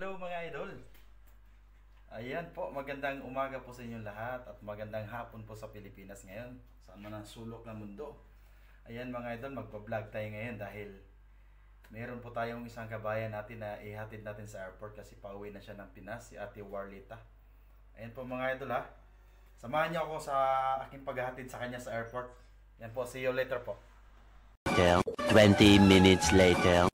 Hello mga idol. Ayan po, magandang umaga po sa inyong lahat at magandang hapon po sa Pilipinas ngayon. Saan man ang sulok ng mundo. Ayan mga idol, magpa-vlog tayo ngayon dahil meron po tayong isang kabayan natin na ihatid natin sa airport kasi pauwi na siya ng Pinas, si Ate Warlita. Ayan po mga idol ha. Samahan niyo ako sa aking paghahatid sa kanya sa airport. Yan po, see you later po. 20 minutes later.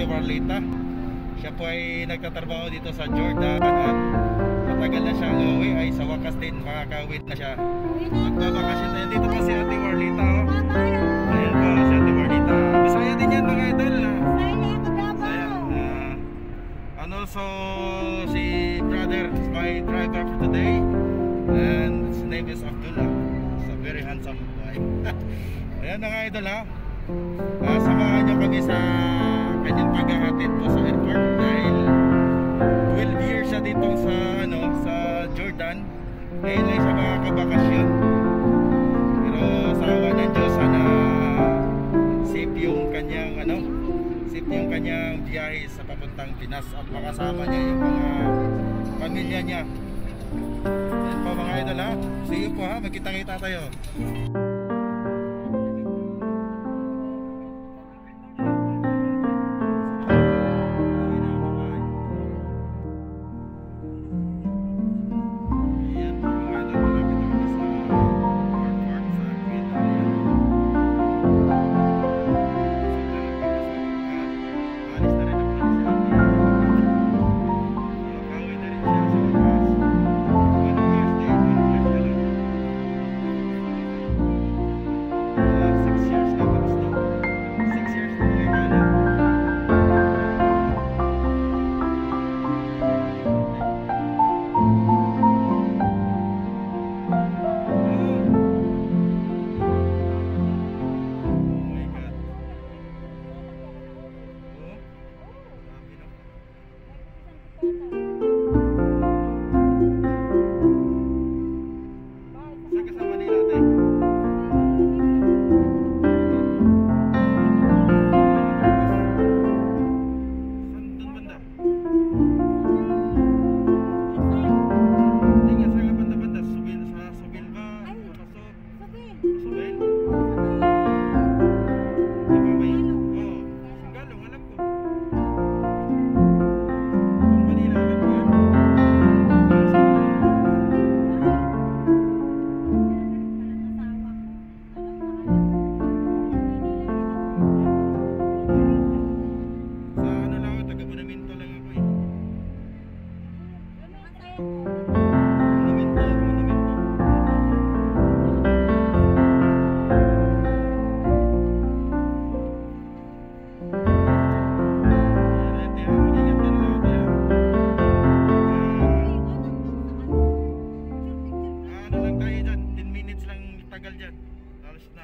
Ate Warlita. Siya po ay nagtatrabaho dito sa Jordan at matagal na siyang uwi ay sa wakas din makakauwi na siya. Magbabakasyon yan. Dito pa si Ate Warlita. Oh. Ayan po si Ate Warlita. Bisaya din yan mga idol. Ah, and also si brother is my driver for today and his name is Abdullah. He's a very handsome boy. Ayan mga idol ha. Ah, samahan niyo kami sa kanyang paghahatid po sa airport dahil 12 years siya dito sa ano sa Jordan. Ngayon lang siya makakabakasyon. Pero sa awa ng Diyos sana safe yung kanyang ano safe yung kanyang biyahe sa papuntang Pinas at makasama niya yung mga pamilya niya. Yan po mga idol ha. See you po ha. Magkita-kita tayo.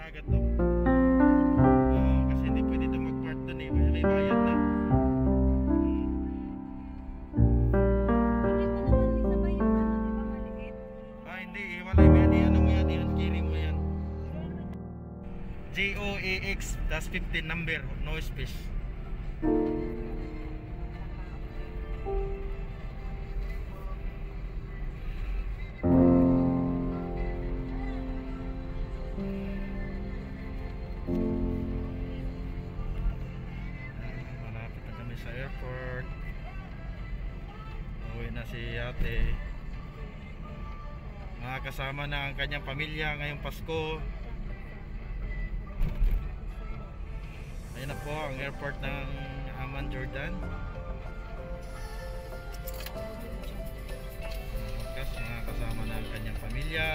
Agad to. Oo, kasi hindi pwede ito mag-park doon eh. May, bayad na. Hmm. Ah, hindi. Iwalay mo yan. Iyan mo yan. Iyan. Kiri mo yan. Das 15 number. No space. Ate. Makakasama na ang kanyang pamilya ngayong Pasko. Ayun na po ang airport ng Amman, Jordan. Wakas, makakasama na ang kanyang pamilya.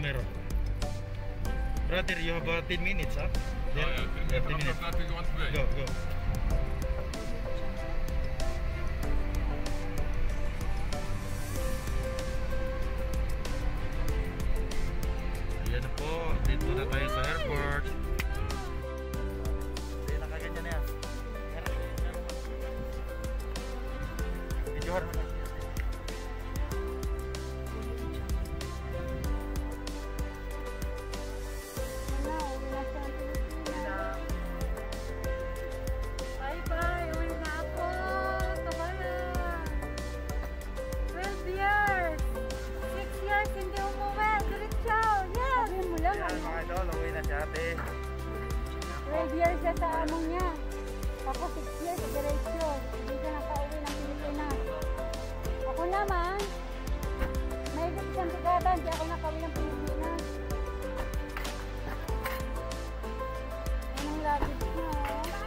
Oh, meron. Brother, you have uh, 10 minutes, huh? There, Ja, ik there, ben 10 minutes. vanaf laat ik wat Go, go. Ayan na po, dito na tayo sa airport. Hindi, nakaganyan na yan. Videohan mo na. 12 years siya sa amo niya. Tapos 6 years, diretso. Hindi siya nakauwi ng Pilipinas. Ako naman, may isang dekada, hindi ako nakauwi ng Pilipinas. Ang luggage niya, oh.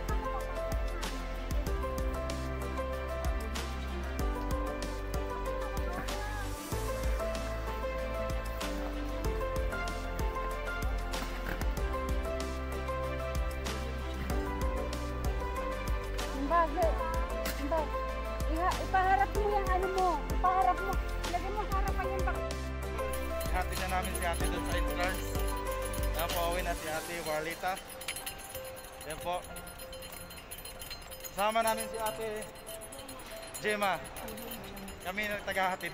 Namin si ate doon sa entrance. Yan po, uwi na si ate Warlita. Yan po. Sama namin si ate Gemma. Kami na tagahatid.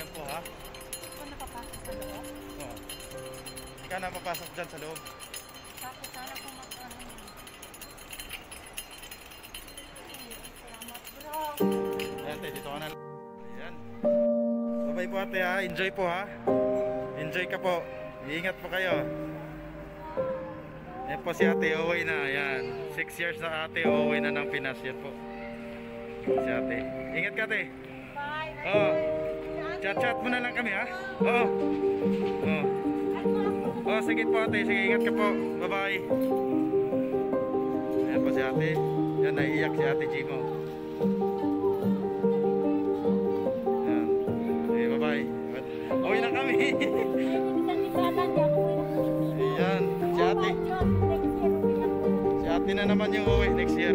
Yan po ha. Ako nakapasok sa loob. Oo. Hindi ka na papasok dyan sa loob. Tapos sana kung mag-ano. Salamat bro. Ayan dito ka na. Bye po ate ha. Enjoy po ha. Enjoy ka po. Iingat po kayo. Yan po si ate, uuwi na. Ayan. 6 years na ate, uuwi na ng Pinas. Yan po. Si ate. Ingat ka ate. Bye. Oo. Chat-chat mo na lang kami ha. Oo. Oo. Oh, sige po ate. Sige, ingat ka po. Bye-bye. Ayan po si ate. Yan, naiiyak si ate Jimo. Ayan, si ate. Si ate na naman yung uwi next year.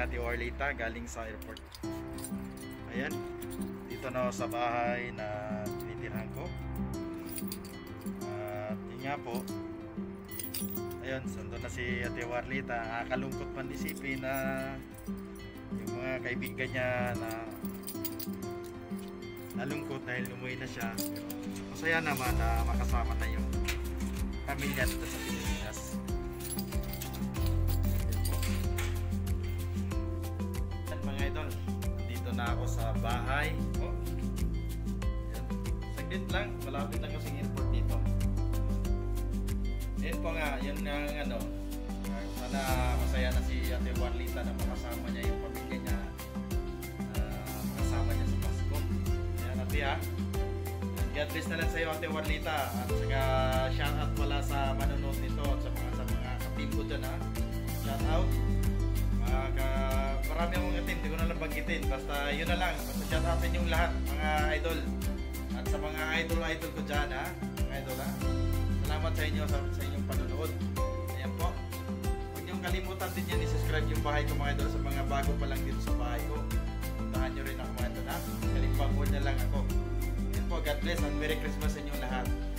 Ate Orlita galing sa airport. Ayan. Dito na sa bahay na tinitirhan ko. At yun nga po. Ayun, sundo na si Ate Warlita. Nakakalungkot man isipin na yung mga kaibigan niya na nalungkot dahil umuwi na siya. Masaya naman na makasama na yung pamilya dito sa Pilipinas. Na ako sa bahay. Oh. Yan. Saglit lang, malapit lang kasing airport dito. Yan po nga, yun ang ano, sana masaya na si Ate Juanlita na makasama niya yung pamilya niya. makasama niya sa Pasko. Ayan, Ate ha. God bless na lang sa iyo Ate Juanlita. At saka shout out pala sa manonood nito at sa mga, sa mga ka-team ko dyan ha. Banggitin. Basta yun na lang. Basta shout outin yung lahat, mga idol. At sa mga idol-idol ko dyan ha. Mga idol ha. Salamat sa inyo sa, sa inyong panonood. Ayan po. Huwag niyong kalimutan din yan i-subscribe yung bahay ko mga idol sa mga bago pa lang dito sa bahay ko. Puntahan niyo rin ako mga idol ha. Kalimpang na lang ako. Ayan po, God bless and Merry Christmas sa inyong lahat.